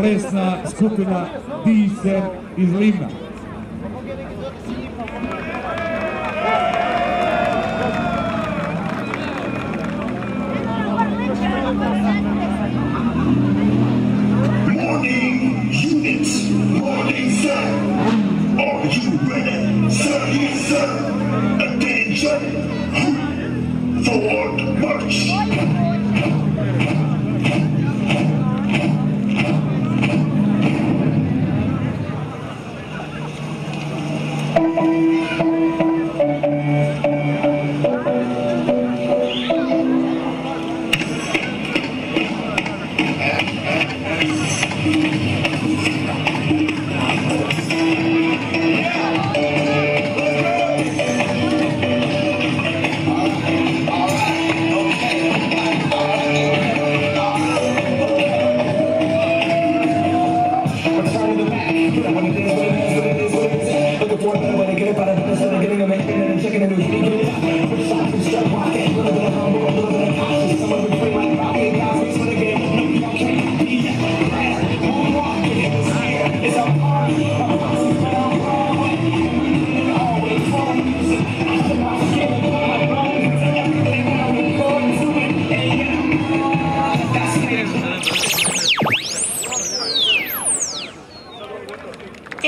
Plesna skupina DCM iz Livna.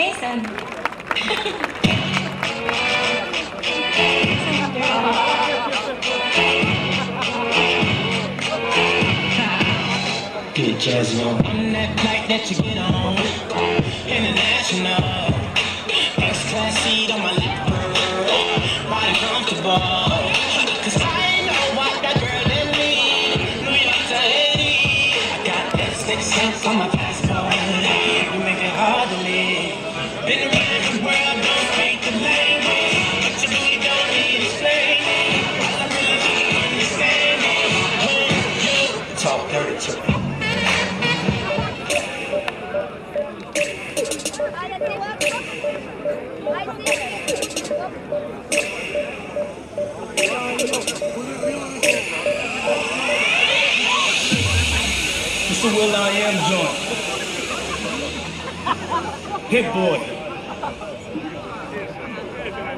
Jason. Get jazzy on. That flight that you get on, international. First class seat on my lap, comfortable. Hit Boy.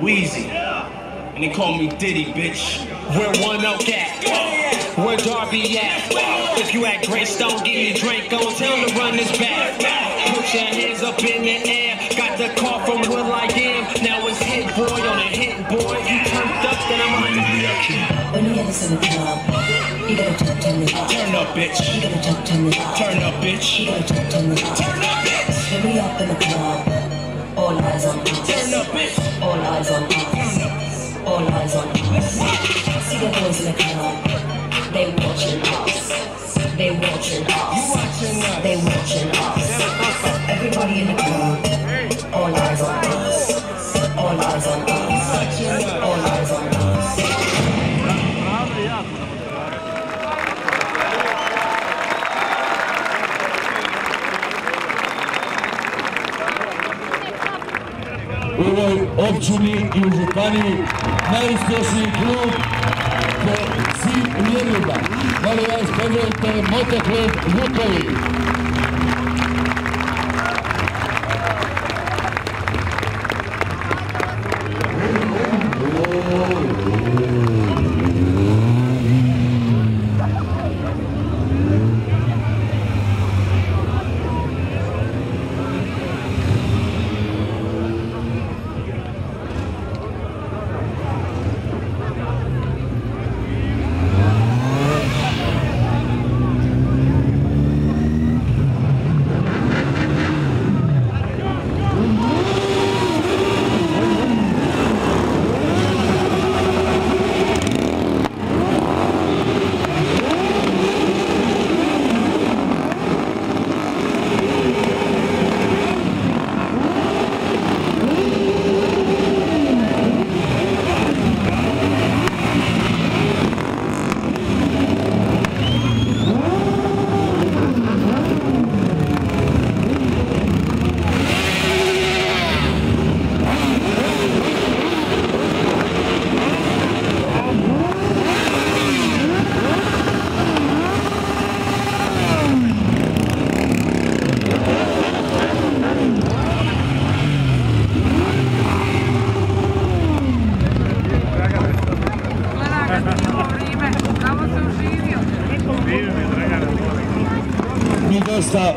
Wheezy. And they call me Diddy, bitch. Where one oh oak at? Where Darby at? If you at Greystone, give me a drink on. Tell him to run this back. Put your hands up in the air. Got the call from Will I Am. Now it's Hit Boy on a Hit Boy. You turned up, then I'm on. When you have this in the club, you gotta to me. Turn up, bitch. You gotta talk to me. Turn up, bitch. You gotta talk to me. Turn up, bitch. We up in the club, all eyes on us. Turn up, bitch. All eyes on us. All eyes on us. See the boys in the club, they watching us. They watching us. They watching us. Everybody in the club, all eyes on us. Općini i u županiji najuspješniji klub po svim mjerilima. Molim vas, pozdravite motoklub Vukovi.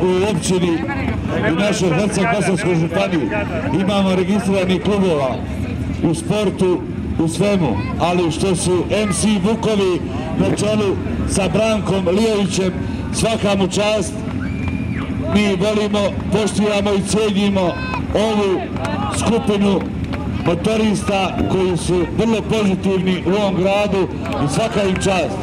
U općini u našoj Herceg-Bosanskoj županiji. Imamo registriranih klubova u sportu, u svemu, ali što su MC Vukovi na čelu sa Brankom Lijovićem, svaka mu čast, mi volimo, poštivamo i cijenimo ovu skupinu motorista koji su vrlo pozitivni u ovom gradu i svaka im čast.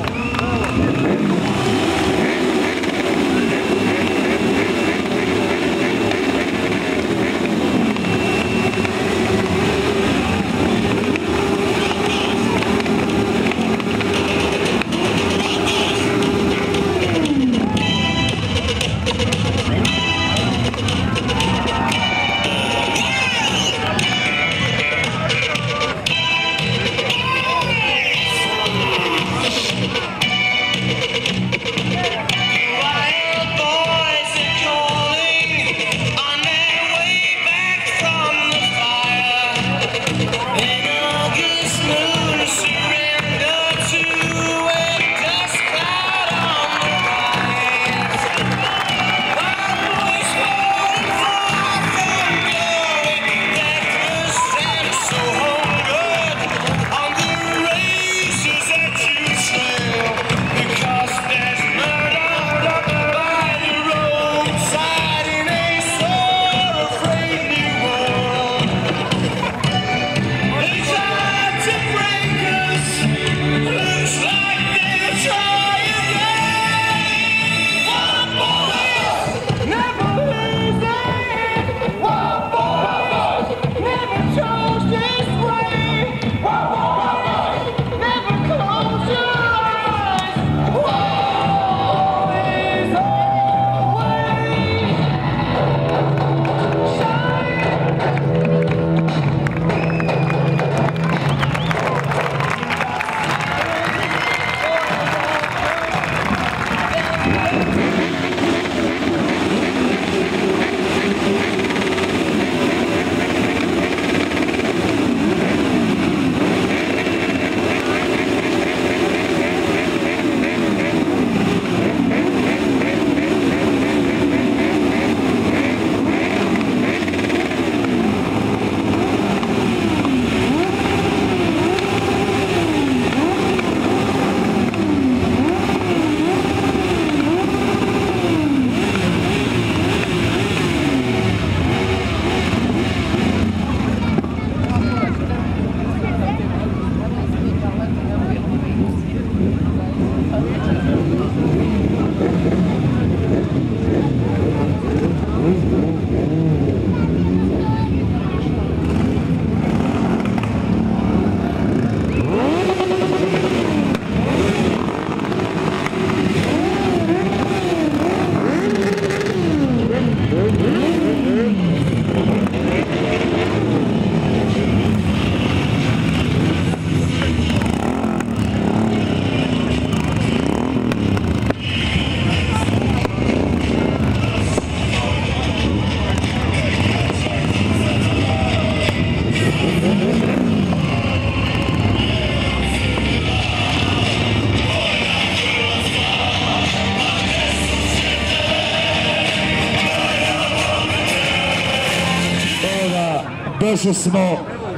Došli smo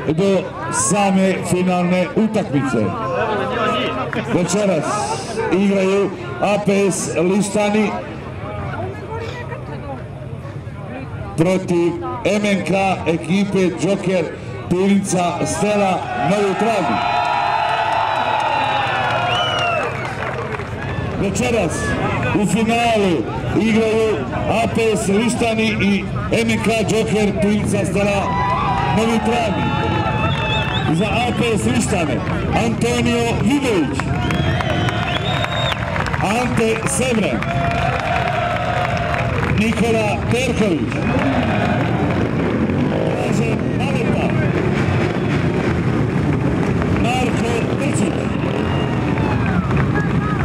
do same finalne utakmice. Večeras igraju APS Listani protiv MNK ekipe Joker Pivnica Stela Novi Travnik. Večeras u finalu igraju APS Lištani i MK Joker Pivnica Stela Novi Travnik. Za APS Lištane Antonio Vidović, Ante Sebran, Nikola Perković, Blažen Maleta, Marko Brcić,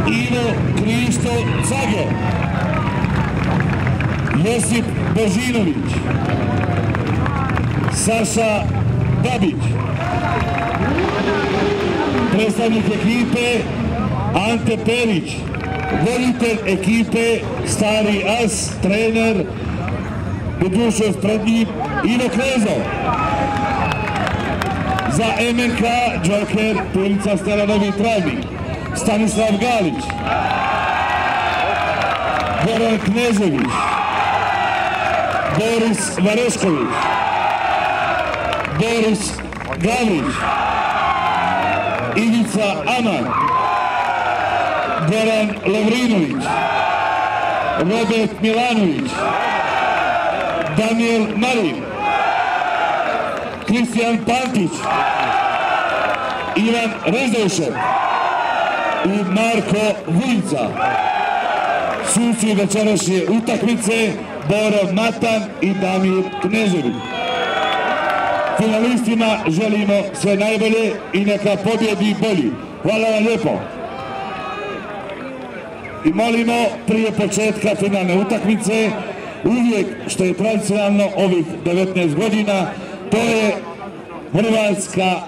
Ivo Kristo Cage, Josip Božinović, Saša Babić, predstavnik ekipe Ante Perić, voditelj ekipe Stari As, trener, budućnost pred njim Ivo Krezo. Za MNK Joker Pilica Stara Novi Travnik, Stanislav Galić, Goran Knežević, Boris Varešković, Boris Gavrić, Ivica Aman, Goran Lovrinović, Robert Milanović, Daniel Marin, Kristijan Pantić, Ivan Rezdevšev i Marko Vujica. Suci večerašnje utakmice Boro Matan i Damir Knežević. Finalistima želimo sve najbolje i neka pobjedi bolji. Hvala vam lijepo. I molimo prije početka finalne utakmice, uvijek što je tradicionalno ovih 19 godina, to je hrvatska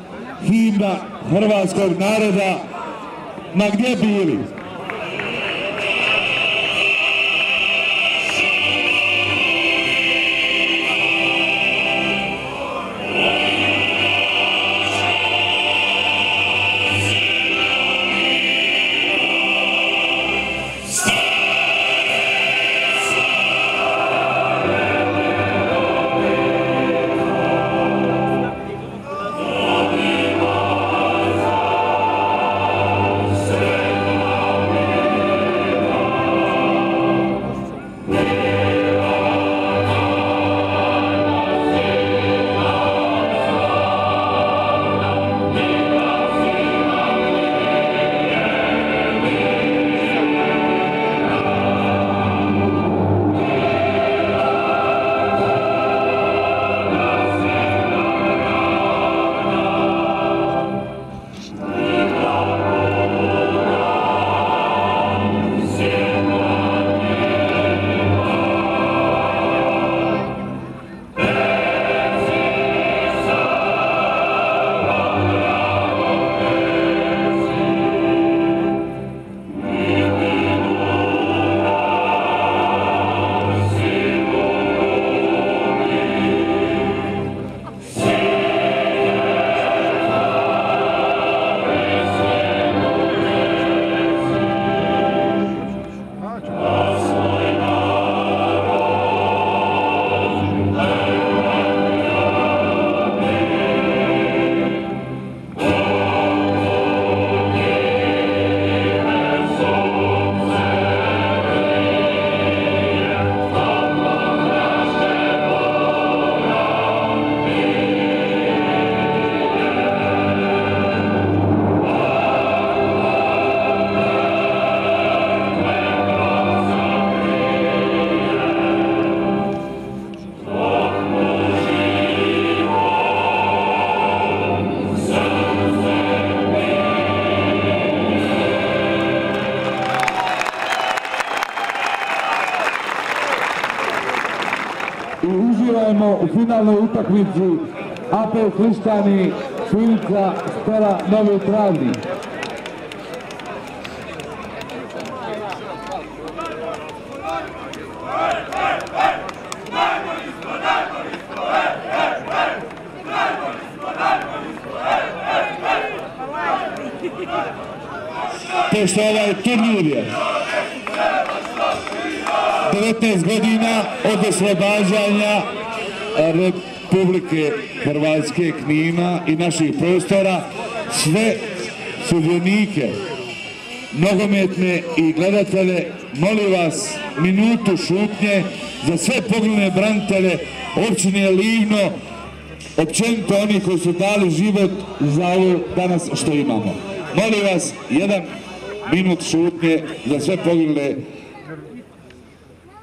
himna hrvatskog naroda, ma gdje bili. Finalnoj utakmici Apel Krištani Filica Stara Novi Travnik. Pošto ovaj turnir je 19 godina od oslobađanja Republike Hrvatske, Knina i naših prostora, sve sudionike, nogometne i gledatelje, molim vas minutu šutnje za sve poginule branitelje općine Livno, općenito oni koji su dali život za ovo danas što imamo. Molim vas, jedan minut šutnje za sve poginule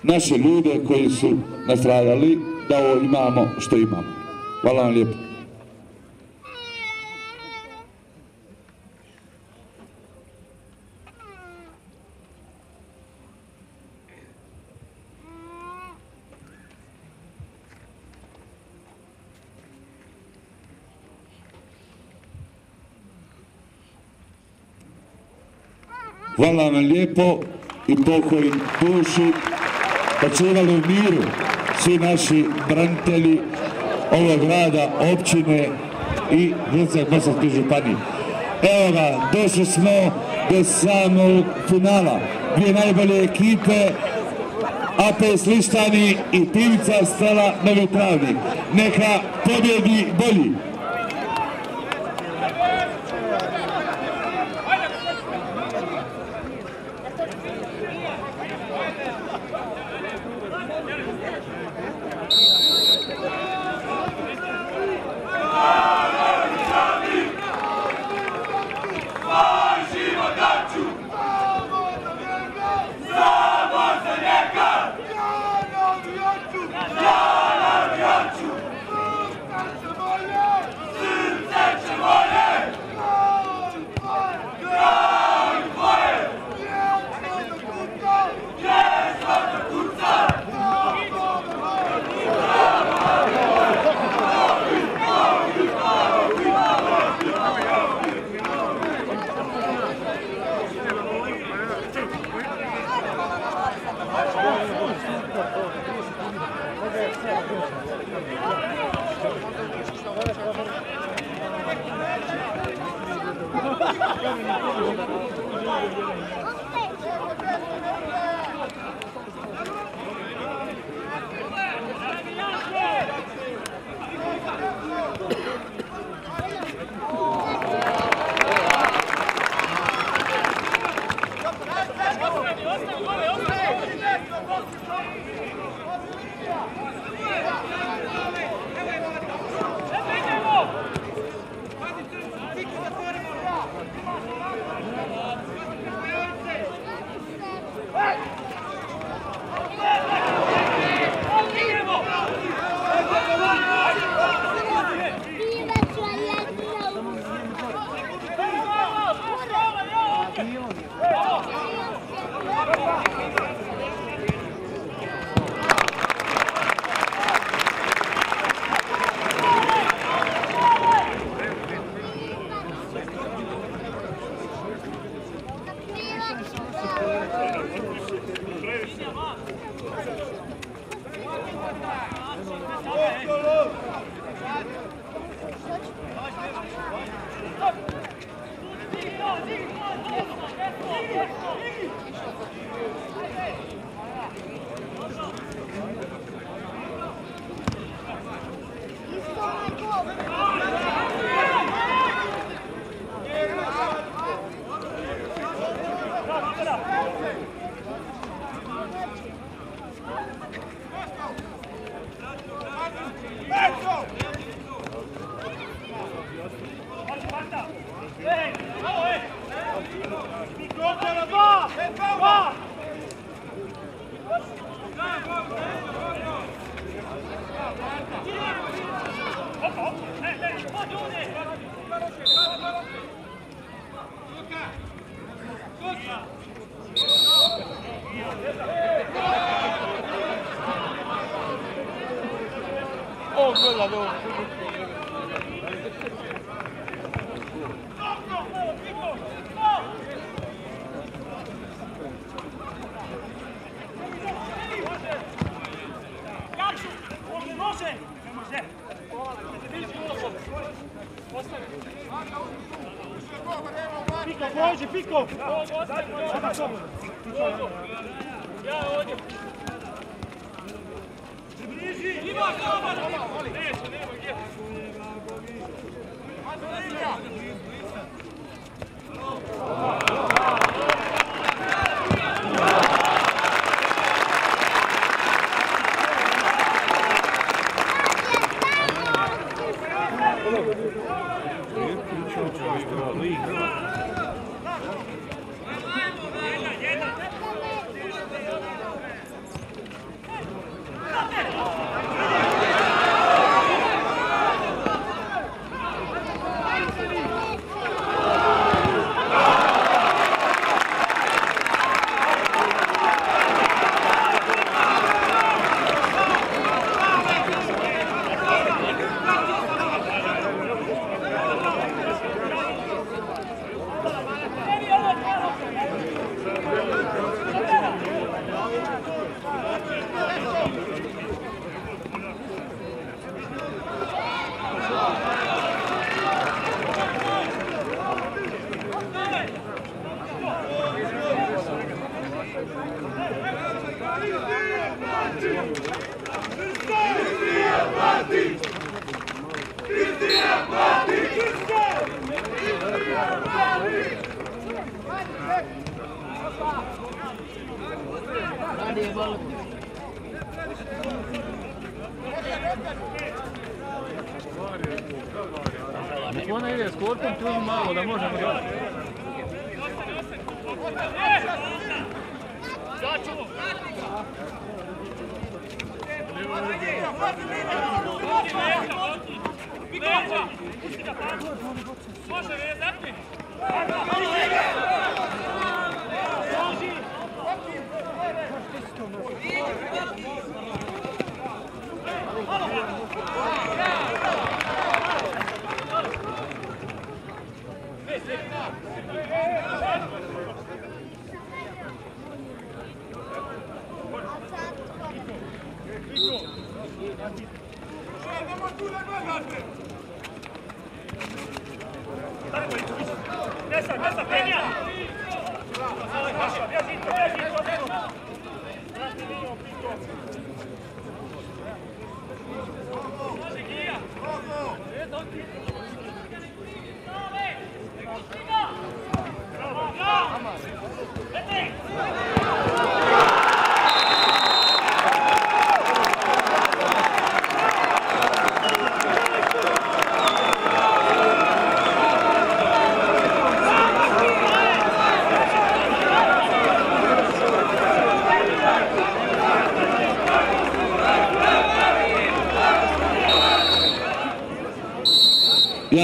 naše ljude koji su nastradali imamo što imamo. Hvala vam lijepo. Hvala vam lijepo i pokoj im duši. Počivali u miru svi naši branitelji ovog grada, općine i Herceg-Bosanske županije. Evo ga, došli smo do samog finala. Dvije najbolje ekipe, APS Lištani i Pivica Stela Novi Travnik. Neka pobjedi bolji.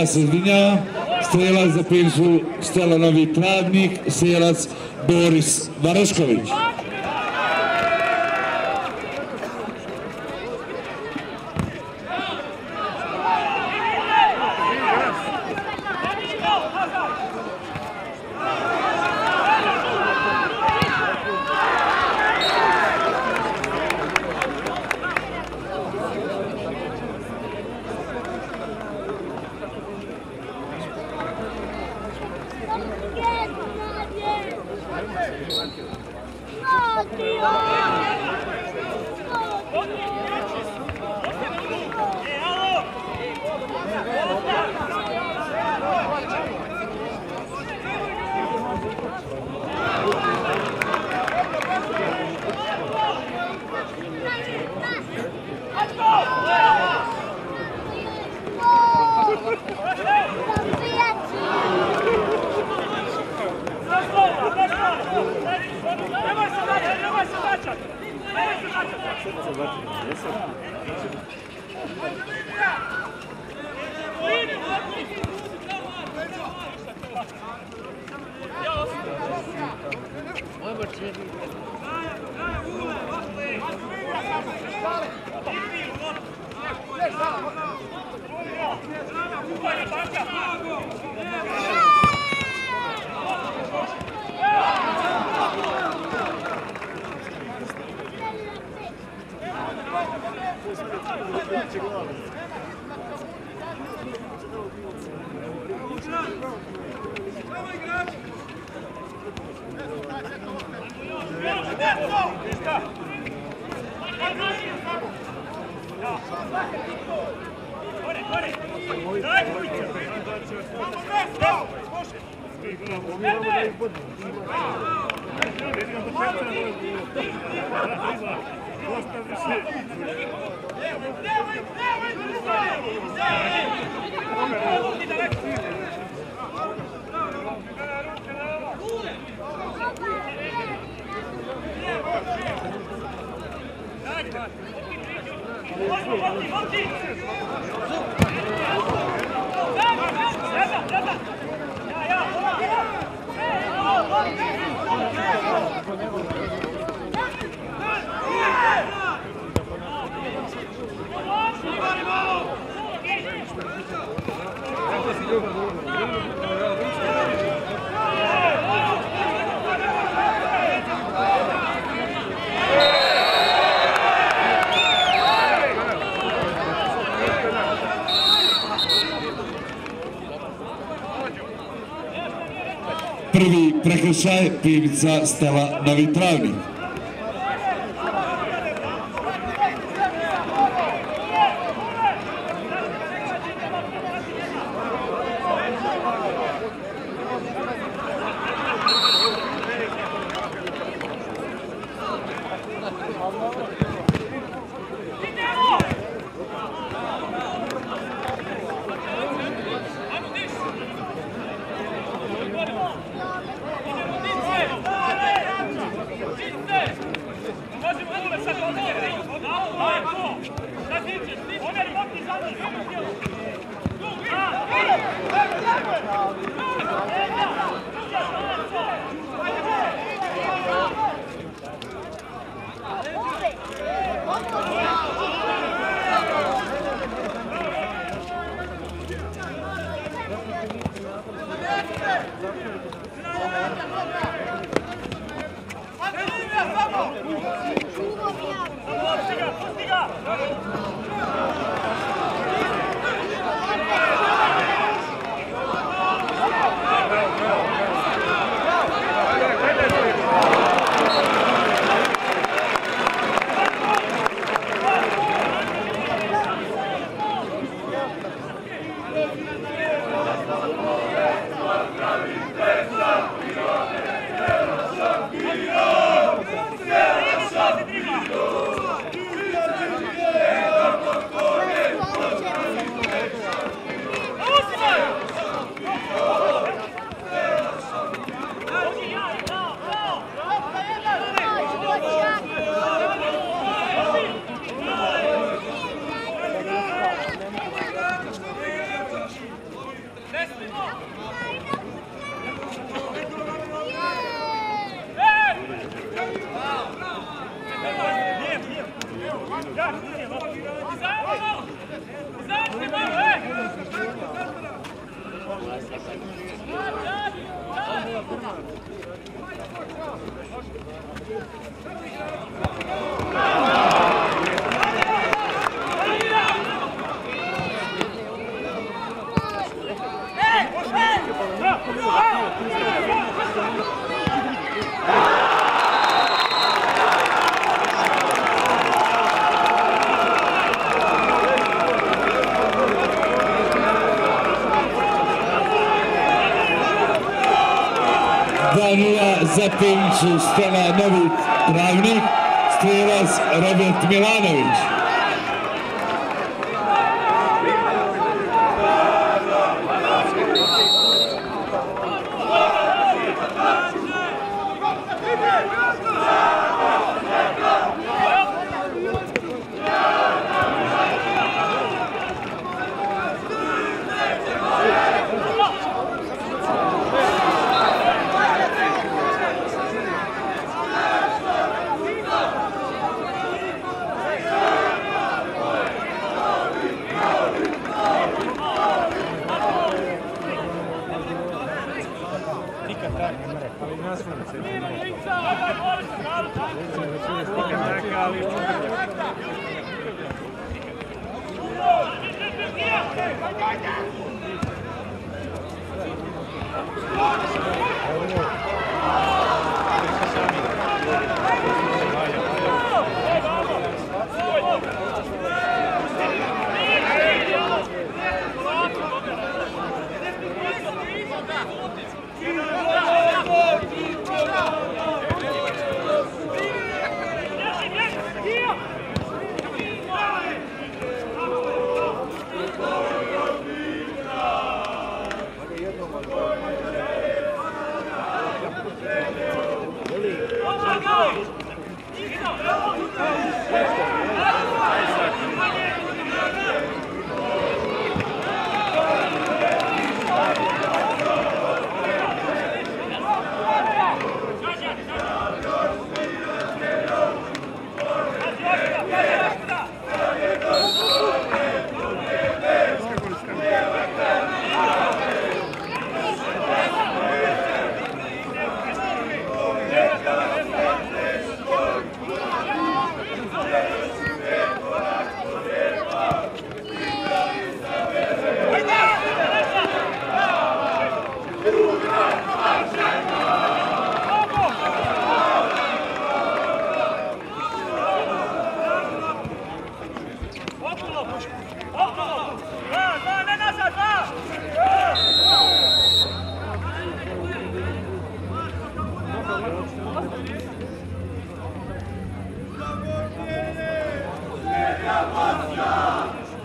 Ja se izvinjavam, strelac za Pinsu Stela Novi Travnik, strelac Boris Varešković. Prekršaj Pivica Stela Novi Travnik. 2-0 za Penicu Stela Novi Travnik, strelac Robert Milanović.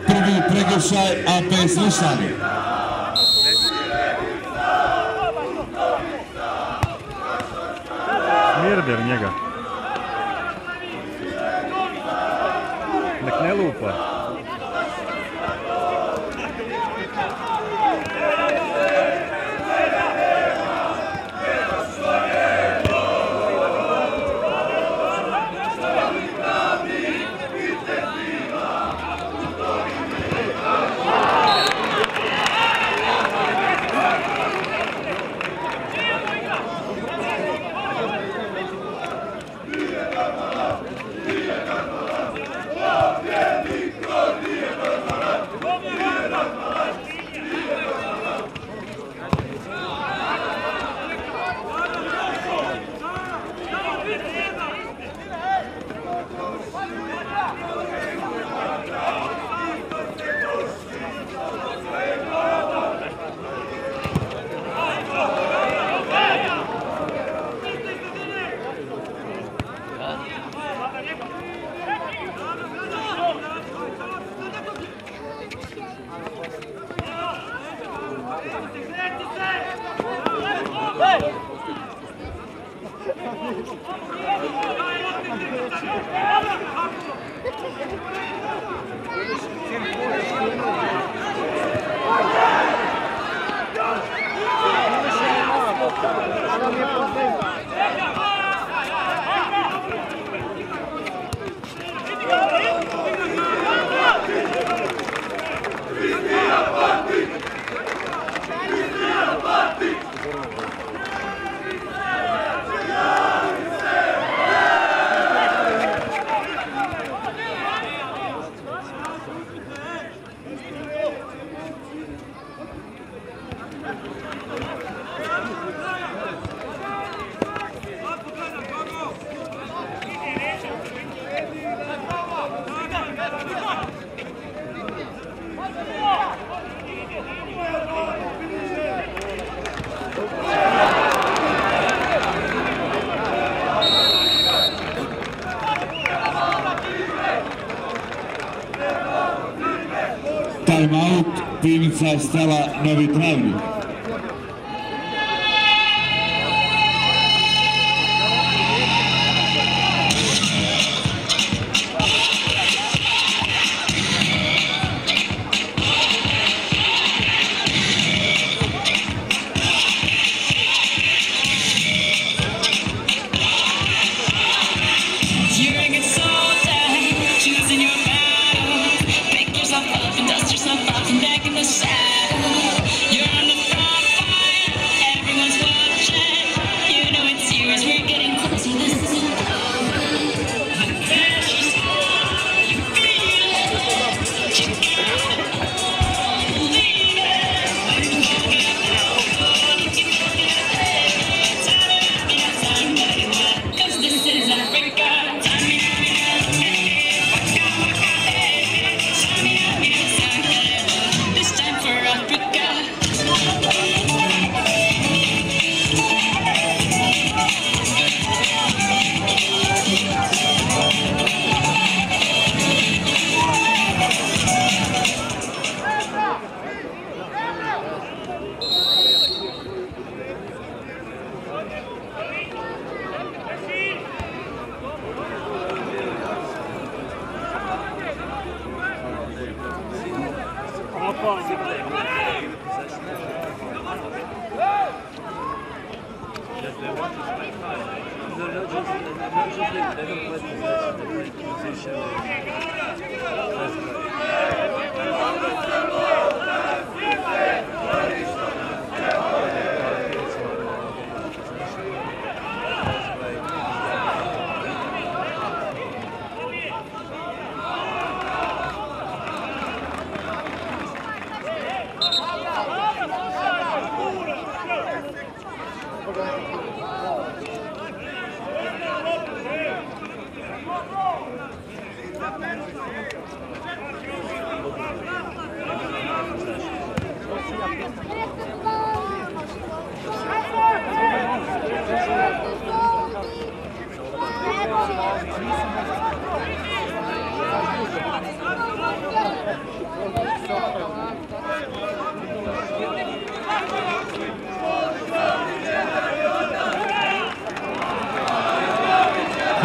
Prvi prekršaj AP Slišani. Mirber njega. Nek ne lupa.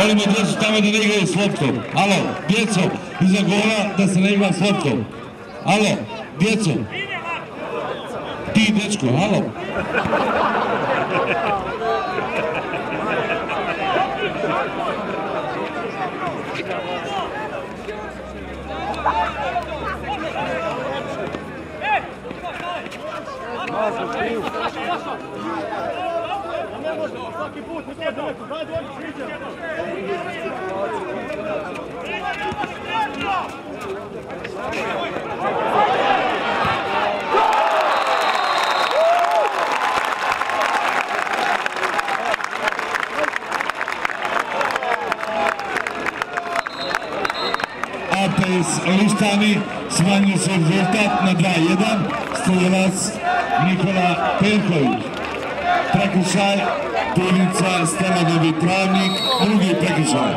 Molimo djecu tamo da ne igraju s loptom. Alo, djeco, iza gola da se ne igra s loptom. Alo, djeco. Ti, dečko, alo. Svaki put, ne treba daleko, daj dođi, sviđa. APS Lištani smanjio se rezultat na 2-1. Strelac Nikola Perković. Prekršaj pivnica Stela Novi Travnik. Drugi prekršaj.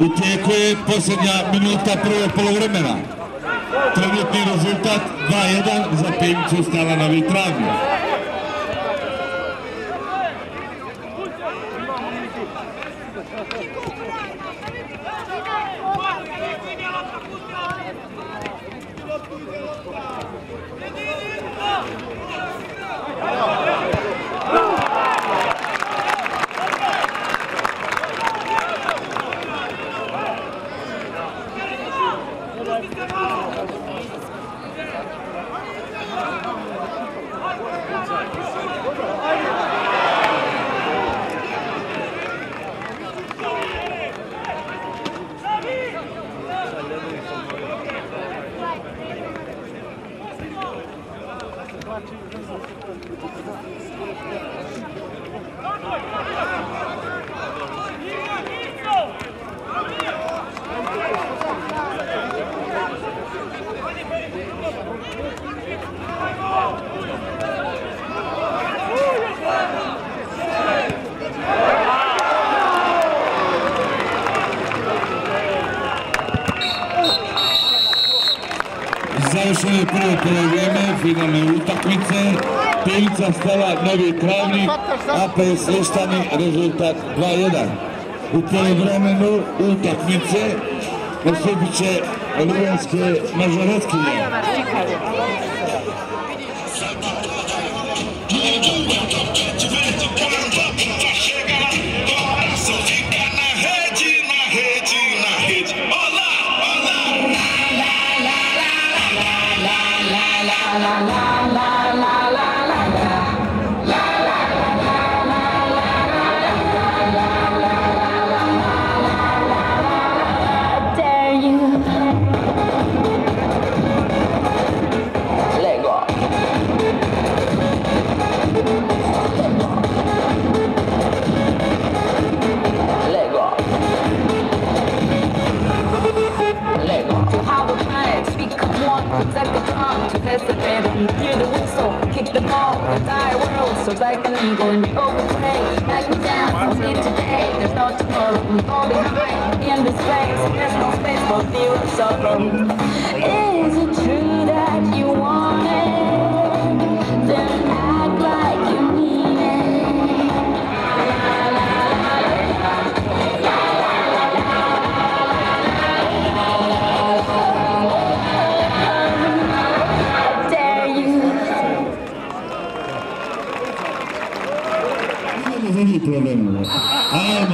U tijeku je posljednja minuta prvog polovremena. Trenutni rezultat 2-1 za pivnicu Stela Novi APS Lištani, rezultat 2-1. U polovremenu utakmice nastupit će Ljubljanske rhythm. Hear the whistle, kick the ball, the entire world soars like an eagle in the open play. Back me down, from here today. There's no tomorrow, we fall behind in this place. There's no space for fear of sorrow. Is it true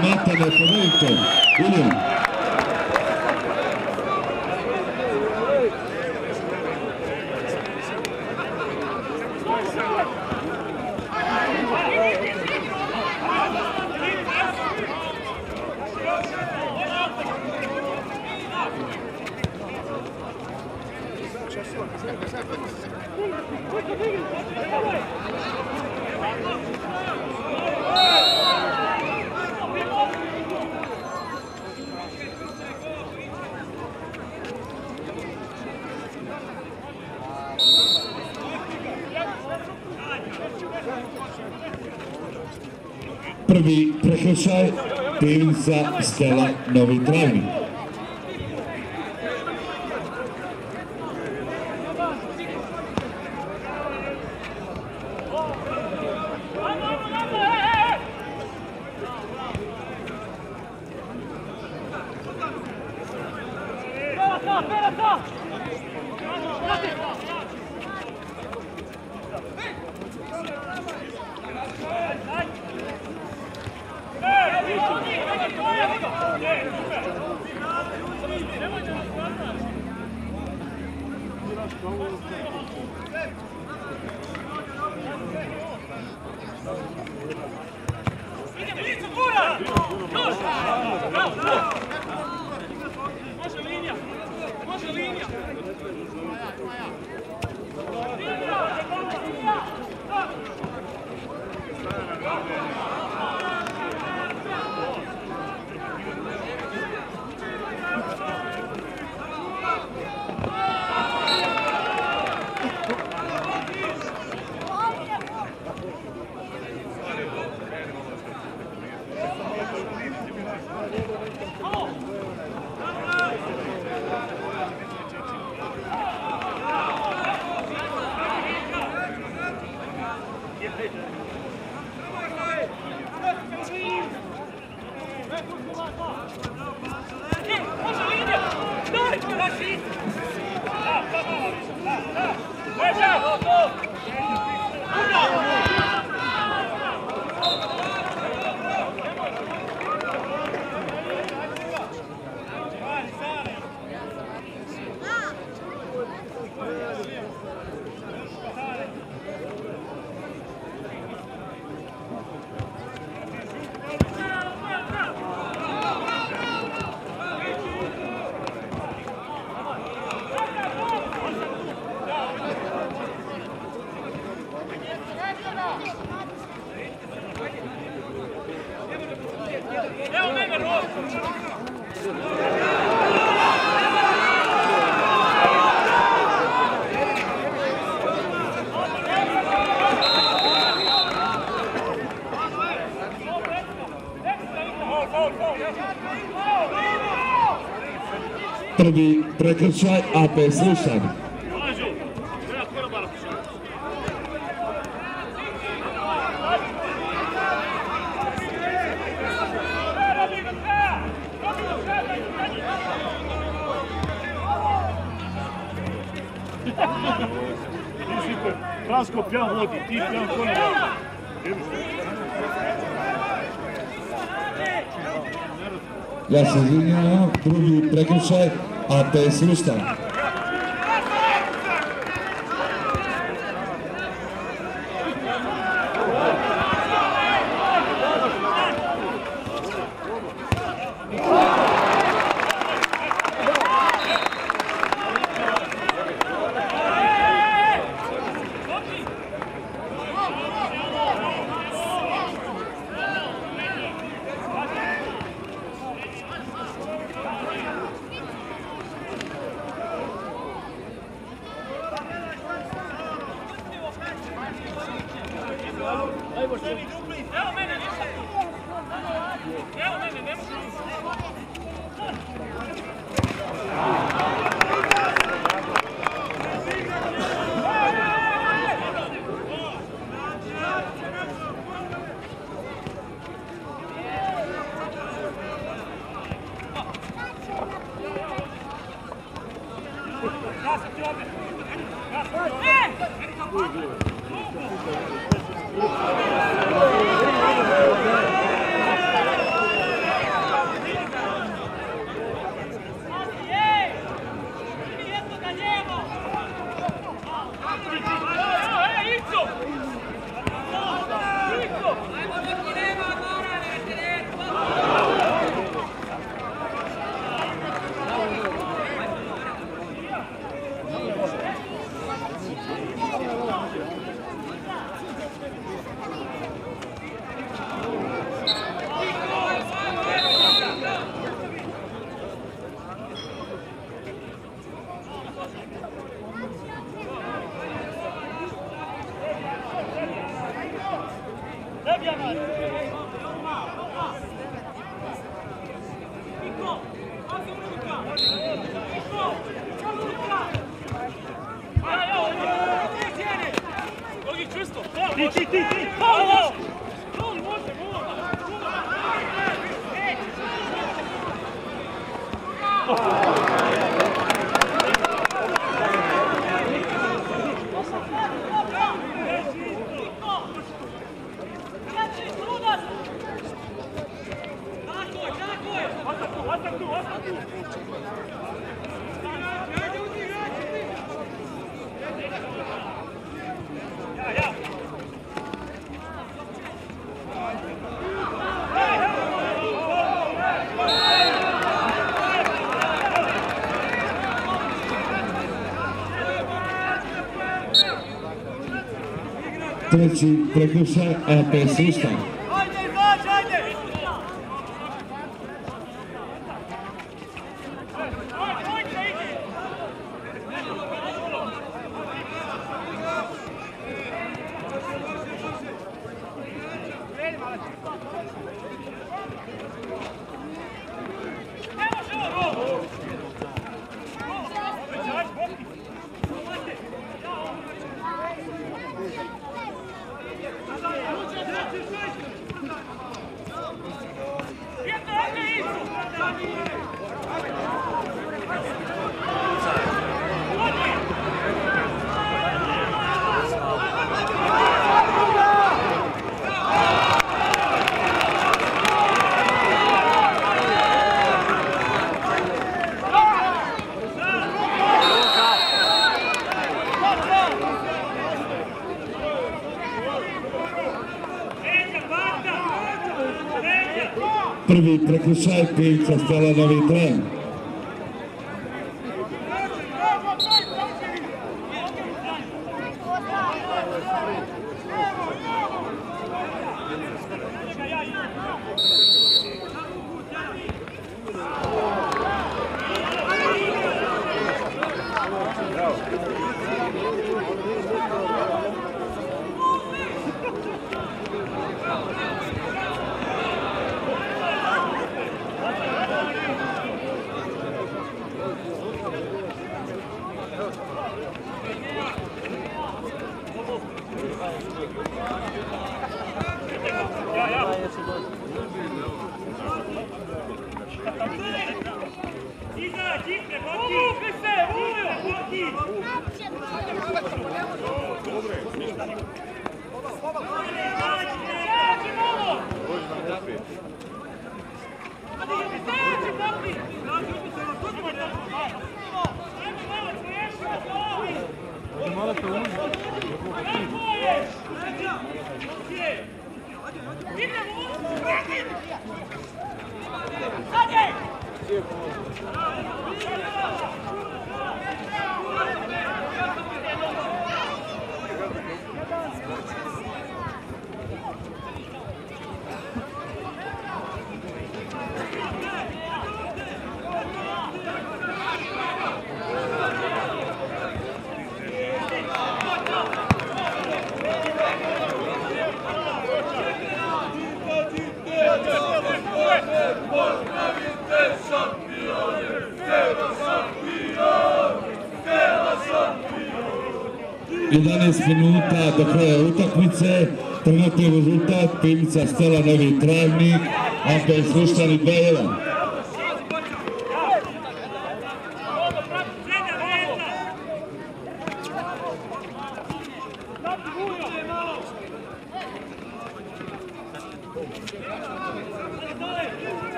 remate de Federico William prekršaj, pivnica Stela Novi Travnik. prekršaj, a pe slušan. Fransko pijan vodi, ti pijan koji Ja se izvinjavam, drugi prekršaj, APS Ustav. Ti, Treći prekršaj, APS Ustav. Prvi prekršaj, Pilica Stela Novi 15 minuta do kraja utakmice. Trenutni rezultat, Pilica Stela Novi Travnik, APS sluštani 2-1.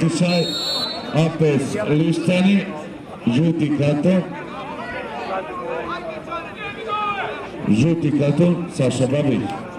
Prekršaj, APS Lištani, žuti karton. Žuti karton, Saša Babić.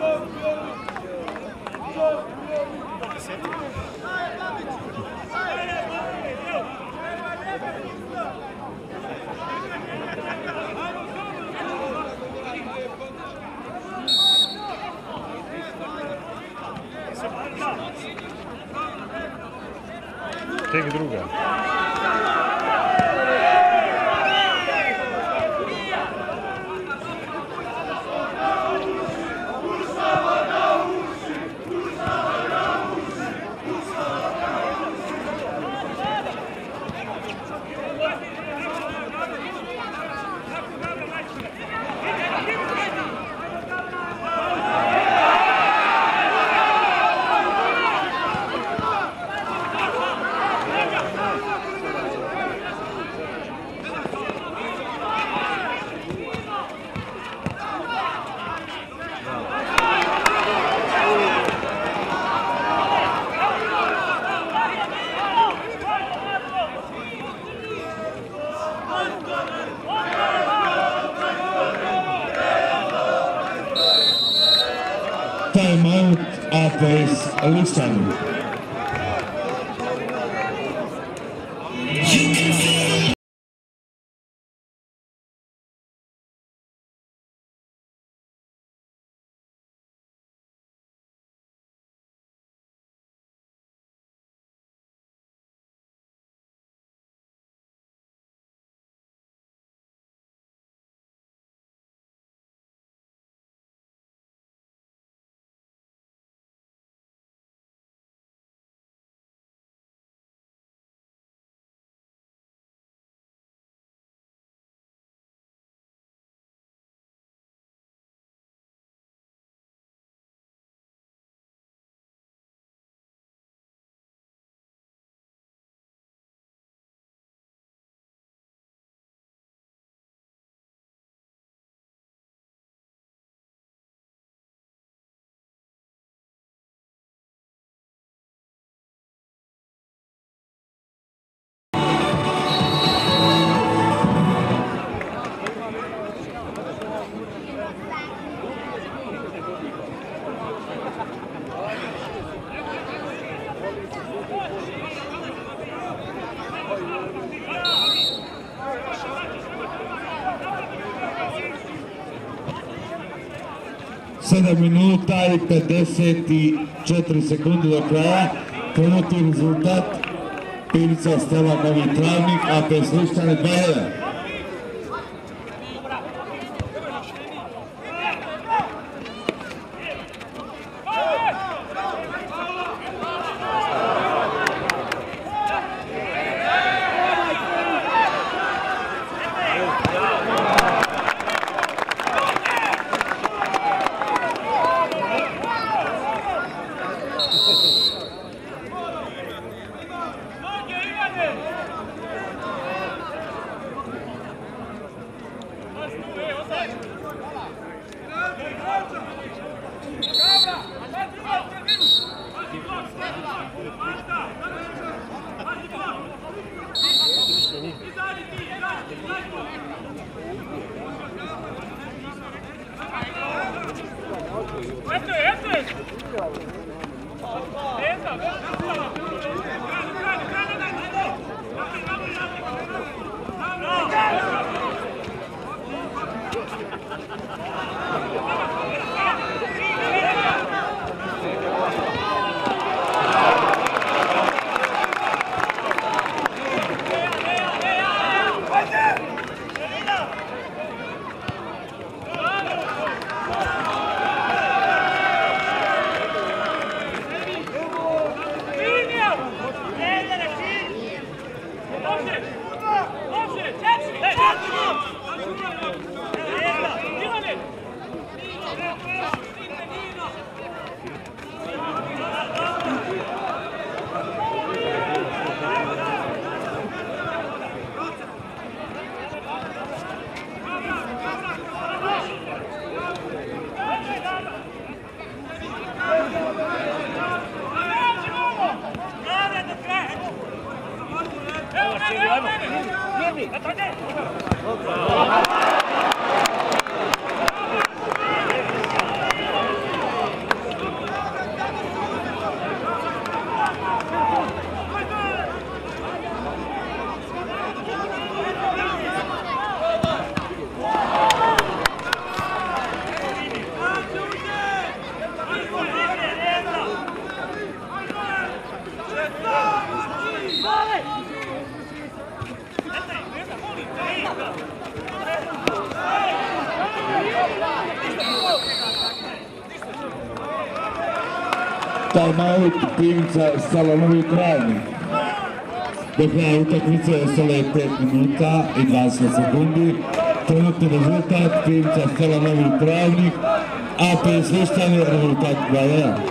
7 minuta i 54 sekunde do kraja. Trenutni rezultat Pivnica Stela Novi Travnik, AP Slištane 2-1. Timeout Pivnica Stala Novi Travnik. Do kraja utakmice ostalo je 5 minuta i 20 sekundi. Trenutni rezultat Pivnica Stala Novi Travnik, AP Slištane rezultat 2-1.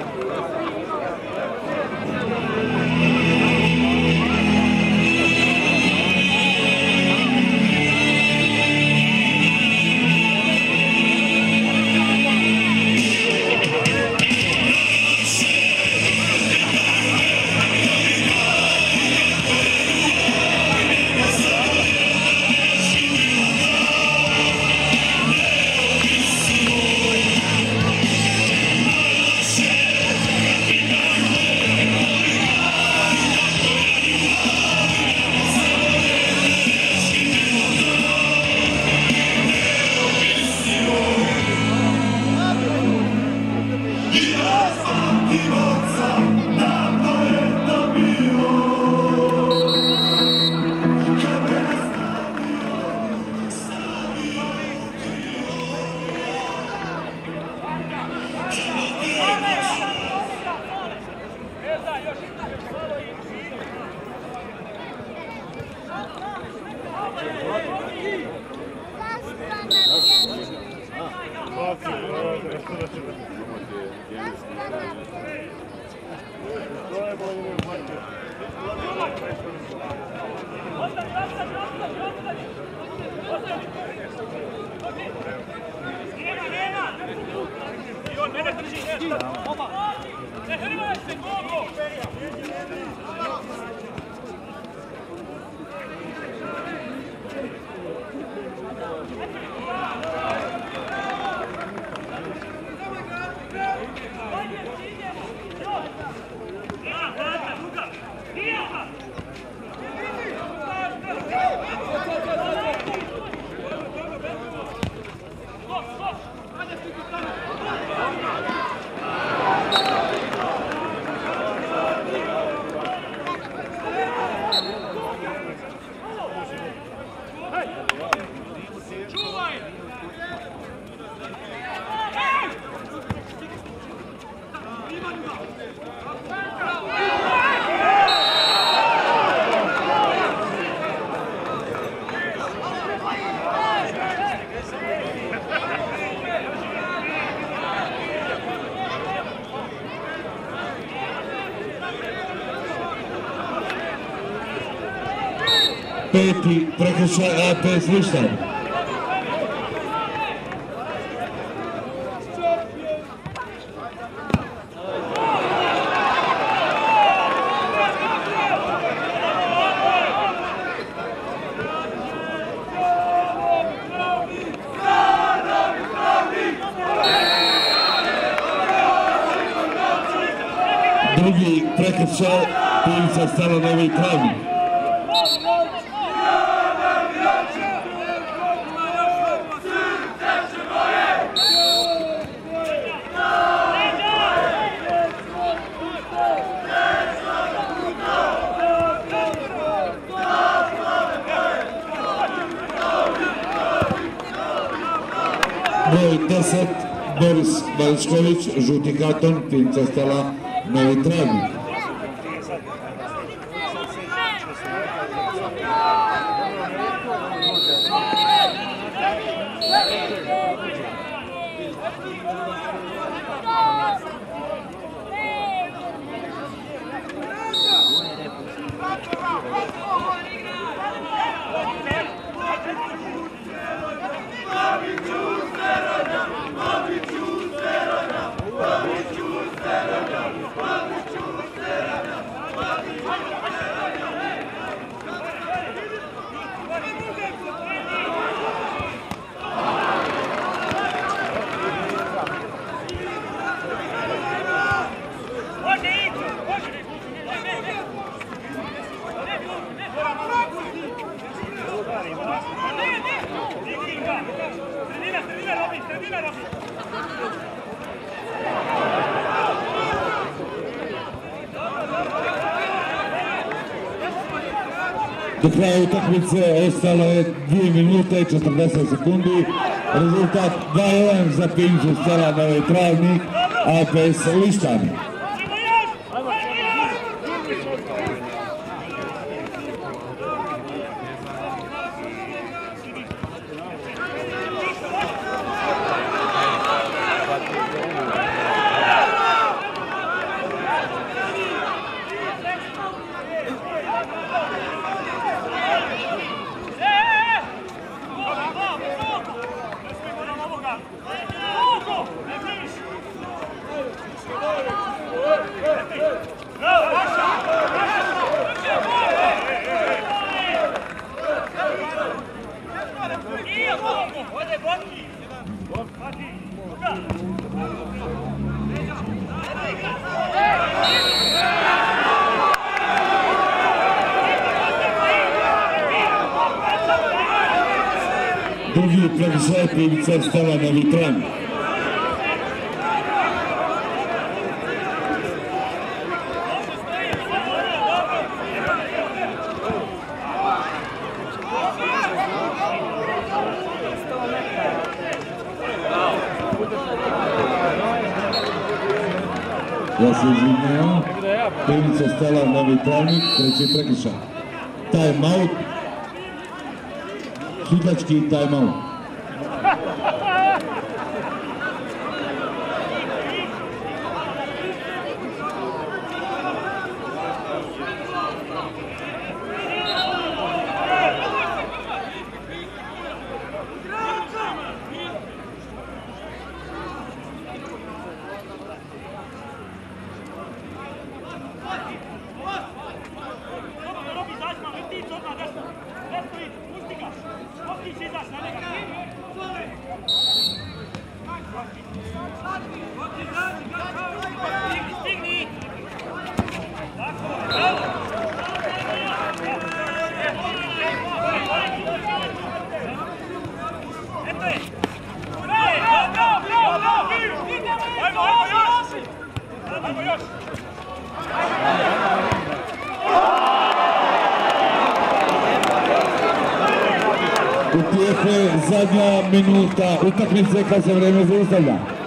Prekršaj APS Lištan. Drugi prekršaj Stara Novi Travnik. Valičković, žuti karton, Pilica Stara Novi Travnik. Kraja utakmice ostalo je 2 minute i 40 sekundi. Rezultat 2-1 za Pinču Stara Novi Travnik, APS Lištan. Ajmo još! Ajmo još! Drugi Pilica Stara Novi Travnik. Ja se izvinjavam. Pilica Stara Novi Travnik, treći prekršaj. Time out. Sudački time out. Minuta utakmice kad se vreme zaustavlja.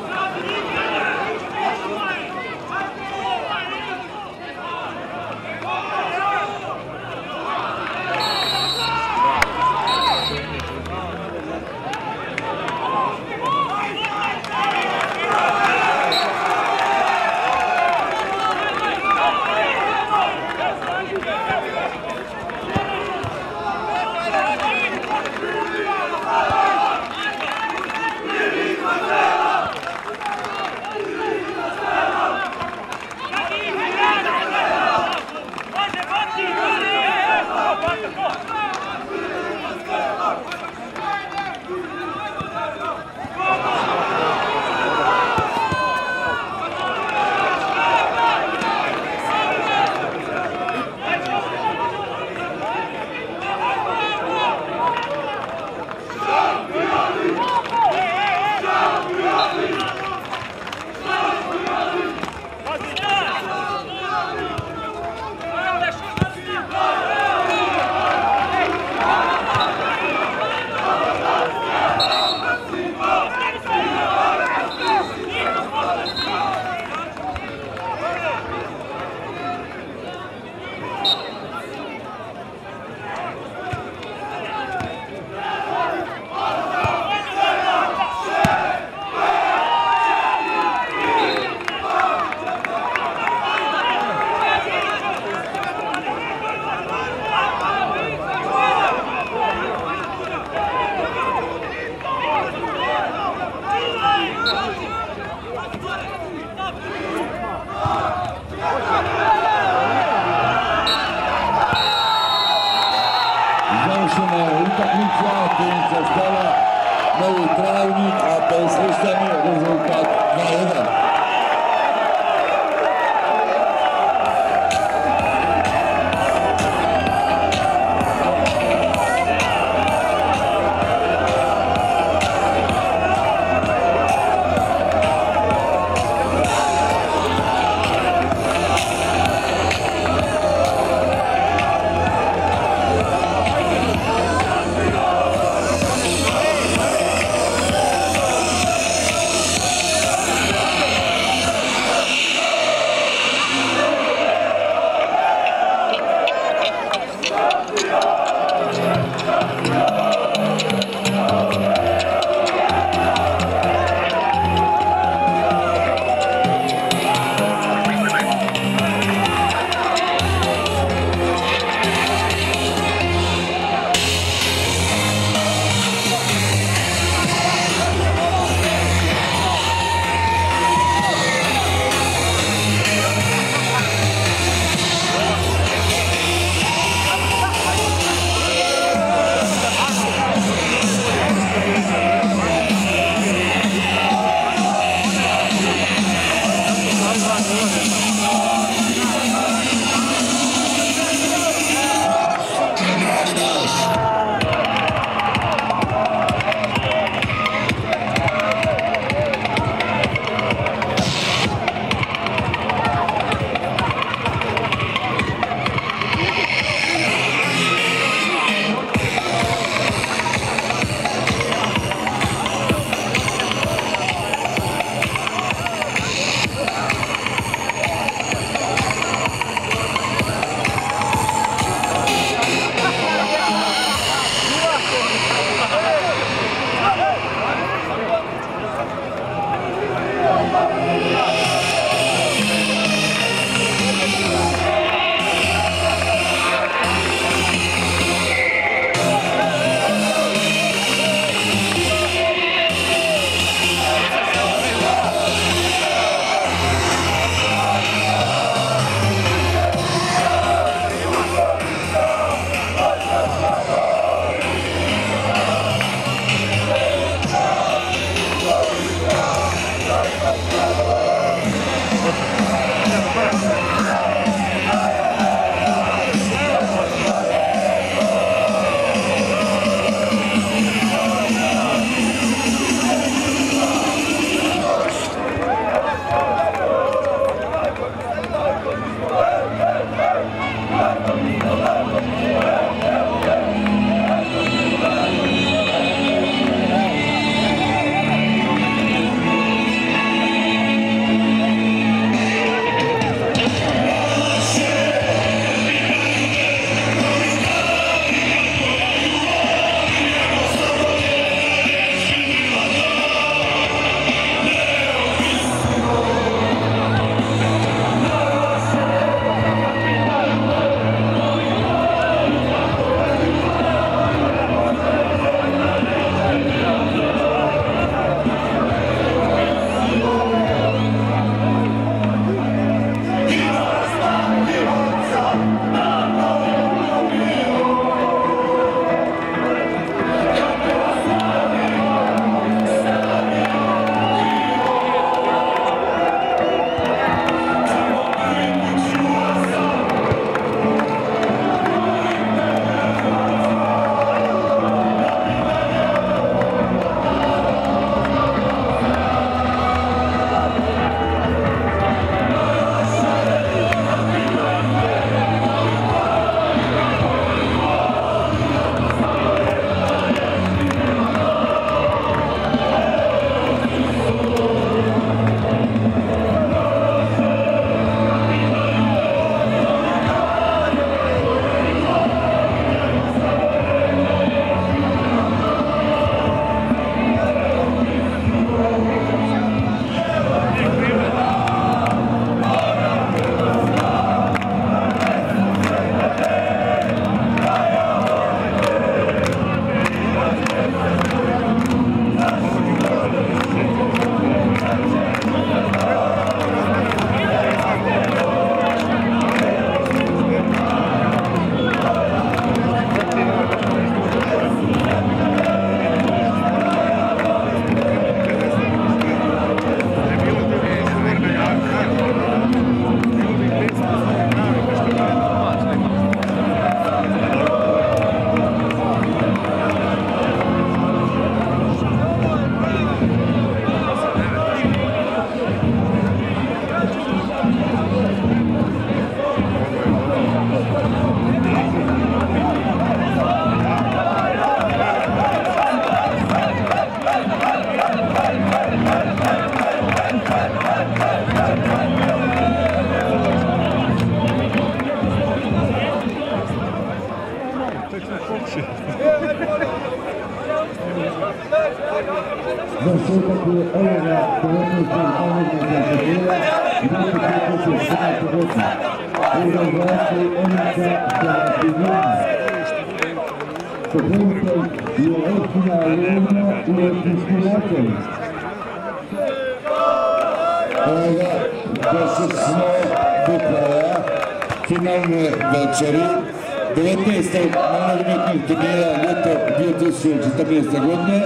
Godine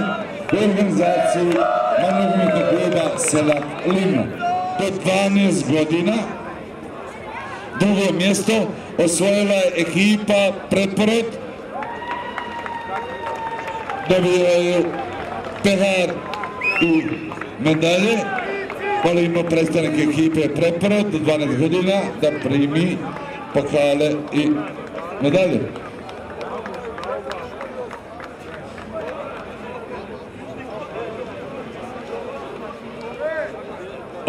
u organizaciji nogometnog kluba Selak Lima. Do 12 godina drugo mjesto osvojila je ekipa Preporod dobila je pehar i medalje molimo predstavnik ekipe Preporod do 12 godina da primi pokale i medalje.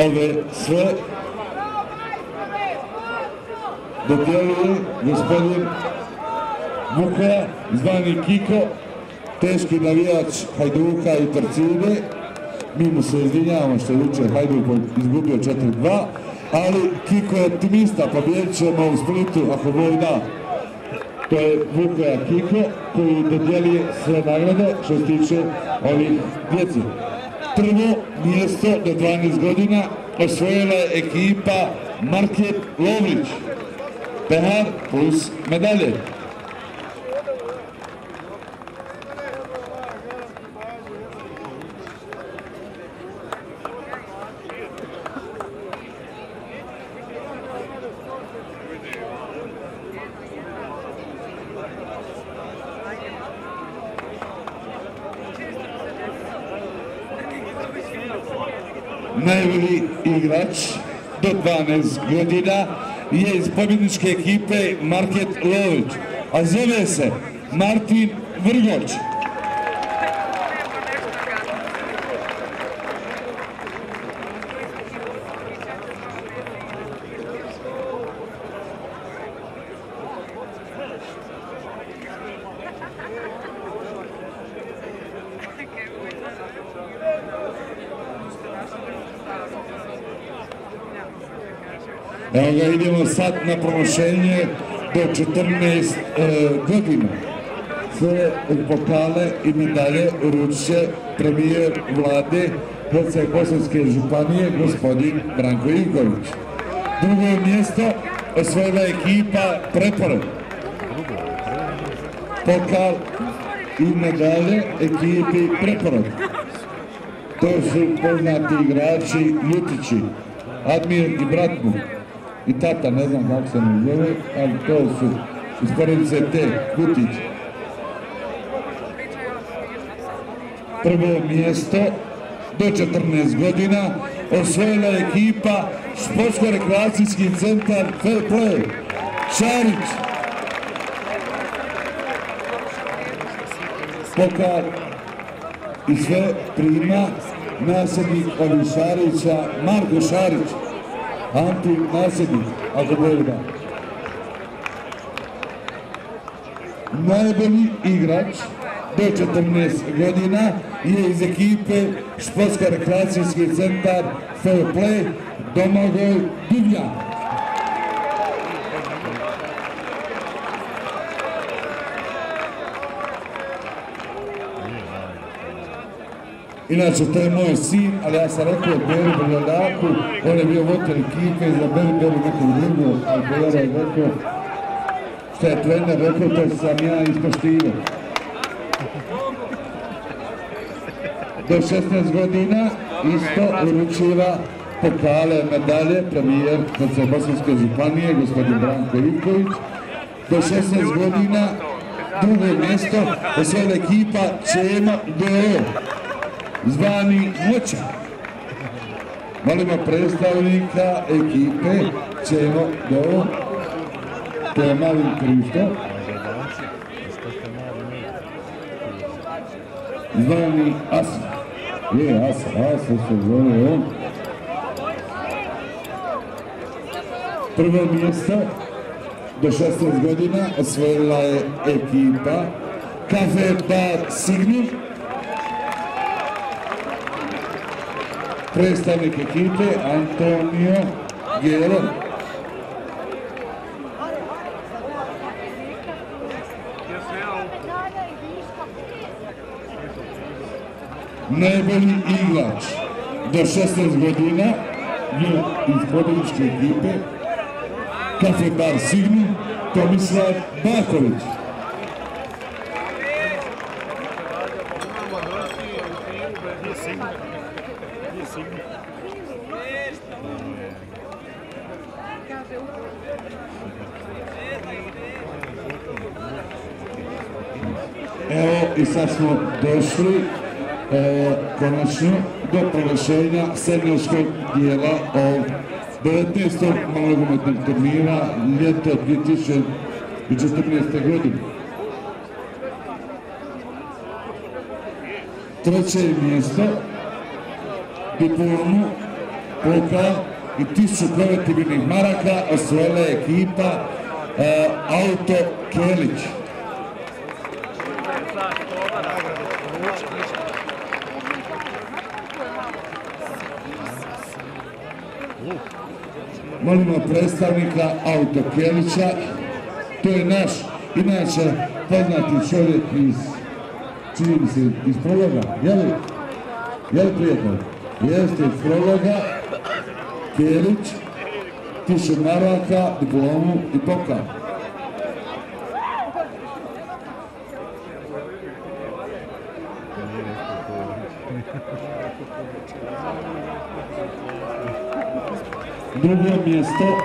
Ove sve dodjeljuje gospodin Vuka, zvani Kiko, teški navijač Hajduka i Torcide. Mi mu se izvinjavamo što je jučer Hajduk izgubio 4-2, ali Kiko je optimista, pobjedit ćemo u Splitu ako Bog da. To je Vukoja Kiko koji dodjeljuje sve nagrade što se tiče ovih djeci. Prvo mjesto do 12 godina osvojila je ekipa Market Lovrić. Pehar plus medalje. najbolji igrač do 12 godina je iz pobjedničke ekipe Market Lović, a zove se Martin Vrgoć. Evo ga, idemo sad na promošenje do 14 e, godina. Sve pokale i medalje uručit će premijer vlade Hrvatske Kosovske županije, gospodin Branko Ivković. Drugo mjesto osvojila ekipa Preporod. Pokal i medalje ekipi Preporod. To su poznati igrači Ljutići, Admir i Bratmu i tata, ne znam kako se mu zove, ali to su iz porodice te, Kutić. Prvo mjesto do 14 godina osvojila ekipa Sportsko-rekreacijski centar Fair Play, Šarić. Pokal i sve prima nasljednik ovih Šarića, Marko Šarić. Anti Bog da. Najbolji igrač do 14 godina je iz ekipe Športsko-rekreacijski centar Fair Play Domagoj. Inače, to je moj sin, ali ja sam rekao Beri Brljadaku, on je bio voditelj ekipe za Beri Beri nekog drugog, ali Bera je rekao, što je trener rekao, to sam ja ispoštivao. Do 16 godina isto uručiva pokale, medalje, premijer Hrvatske Bosanske županije, gospodin Branko Ivković. Do 16 godina drugo mjesto osvojila ekipa Čema DO zvani Moća. Molimo predstavnika ekipe Čemo do to je mali Kristo. Zvani Asa. Je, Asa, Asa se zove on. Prvo mjesto do 16 godina osvojila je ekipa Kafe Bar Signum predstavnik ekipe Antonio Gelo. Najbolji igrač do 16 godina je iz pobjedičke ekipe Kafe Bar Signi Tomislav Baković. Evo i sad smo došli e, konačno do proglašenja srednjoškog dijela od 19. malogometnog turnira ljeto 2014. godine. Treće mjesto, diplomu, pokal i tisuću kolektivnih maraka osvojila je ekipa e, Auto Kelić. Molimo predstavnika Auto Kelića, to je naš, inače, poznati čovjek iz, čini se, iz prologa, je li? Prijatelj? Jeste iz prologa, Kelić, tisuću maraka, diplomu i pokal. Drugo mjesto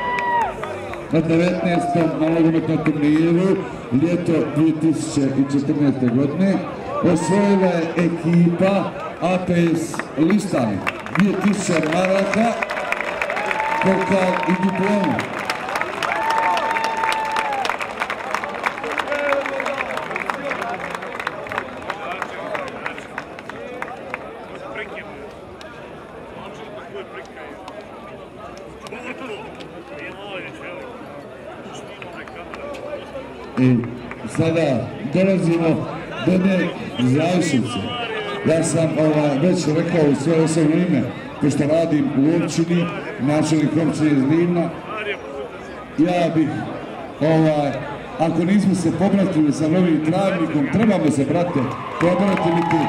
na 19. malogometnom turniru ljeto 2014. godine osvojila je ekipa APS Listani 2000 maraka pokal i diplomu. I sada dolazimo do nje završnice. Ja sam ovaj, već rekao u svoje osobno ime, pošto radim u općini, načelnik općine iz Livna, ja bih, ovaj, ako nismo se pobratili sa novim travnikom, trebamo se, brate, pobratiliti,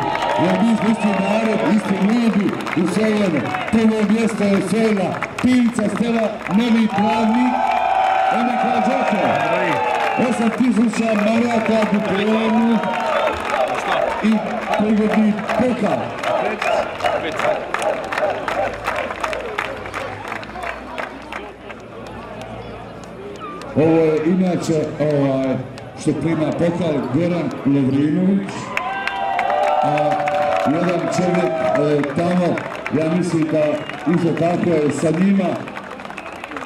jer mi smo isti narod, isti ljudi sve jedno. Prvo mjesto je osvojila Pilica Stela, novi travnik, Emeka Đakova. 8000 maraka diplomu i prigodni pokal. Ovo je inače ovaj, što prima pokal Goran Lovrinović. A jedan čovjek e, tamo, ja mislim da isto tako je sa njima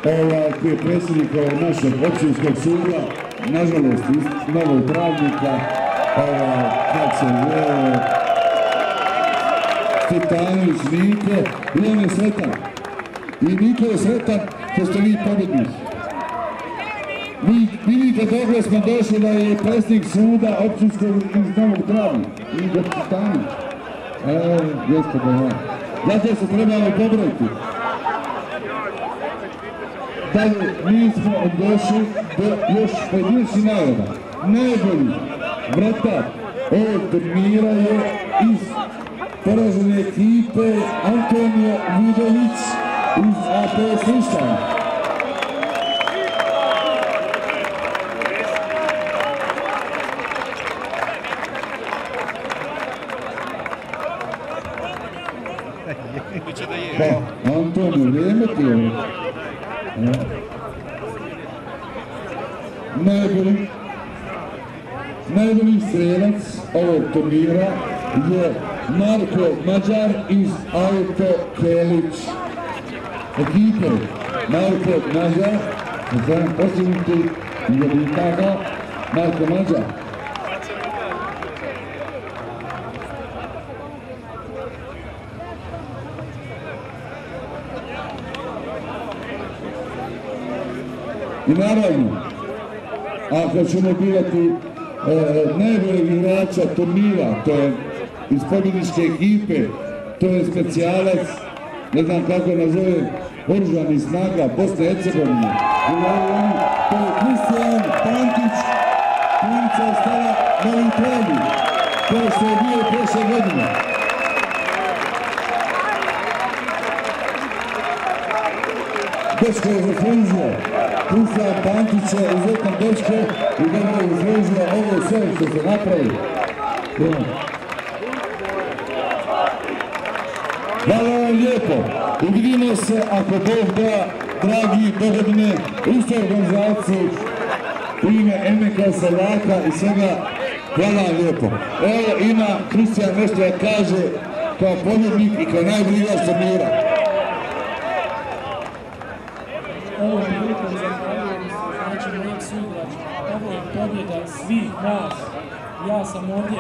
ovaj, koji je predsjednik ovog našeg općinskog suda, nažalost novog pravnika, ovaj, kako se zove, Stitanović Niko, i on je sretan. I Niko je sretan što ste vi pobjednici. Vi vidite dokle smo došli da je predsjednik suda općinskog iz Novog Travnika, Igor Stitanović. Evo, gospodo. Zato se trebamo pobrojiti. Dalje, mi smo došli do još pojedinačnih nagrada. Najbolji vratar ovog turnira je iz poražene ekipe Antonio Vidović iz APS Listana. Pa, Antonio, vrijeme ti je. Najbolji, najbolji strelac ovog turnira je Marko Mađar iz Auto Kelić ekipe. Marko Mađar, za postignuti jeditaka Marko Mađar. I naravno, ako ćemo birati e, najboljeg igrača turnira, to je iz pobjedničke ekipe, to je specijalac ne znam kako nazovem, oružanih snaga Bosne i Hercegovine. To je Kristijan Pantić, klinica stara na Ukrajini, to što je bio prošle godine. Dečko je zaslužio, Kristijan Pantić je izuzetan dečko i dobro zaslužio ovo sve što se napravi. Hvala vam lijepo i vidimo se ako Bog da, dragi dogodine, isto organizaciji u ime MK Seljaka i svega. Hvala vam lijepo. Evo ima Kristijan nešto da kaže kao pobjednik i kao najbolji igrač turnira. Ovom prilikom zahvaljujem se znači mojim sugrađima. Ovo je pobjeda svih nas. Ja sam ovdje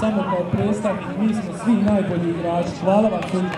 samo kao predstavnik, mi smo svi najbolji igrači. Hvala vam svima.